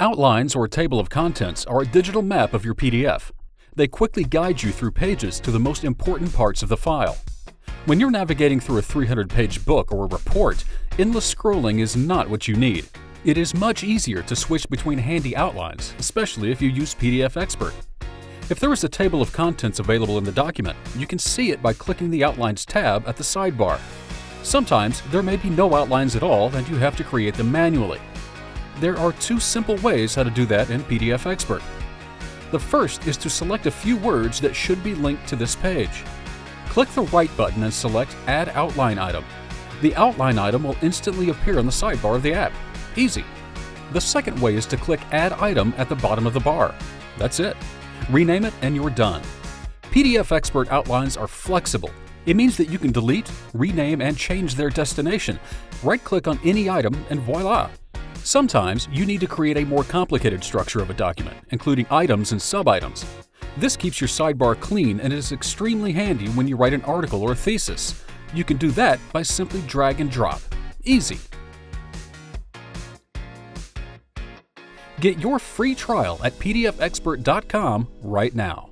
Outlines or table of contents are a digital map of your PDF. They quickly guide you through pages to the most important parts of the file. When you're navigating through a 300-page book or a report, endless scrolling is not what you need. It is much easier to switch between handy outlines, especially if you use PDF Expert. If there is a table of contents available in the document, you can see it by clicking the Outlines tab at the sidebar. Sometimes there may be no outlines at all and you have to create them manually. There are two simple ways how to do that in PDF Expert. The first is to select a few words that should be linked to this page. Click the right button and select Add Outline Item. The outline item will instantly appear on the sidebar of the app. Easy. The second way is to click Add Item at the bottom of the bar. That's it. Rename it and you're done. PDF Expert outlines are flexible. It means that you can delete, rename, and change their destination. Right-click on any item and voila! Sometimes you need to create a more complicated structure of a document, including items and sub-items. This keeps your sidebar clean and is extremely handy when you write an article or thesis. You can do that by simply drag and drop. Easy. Get your free trial at pdfexpert.com right now.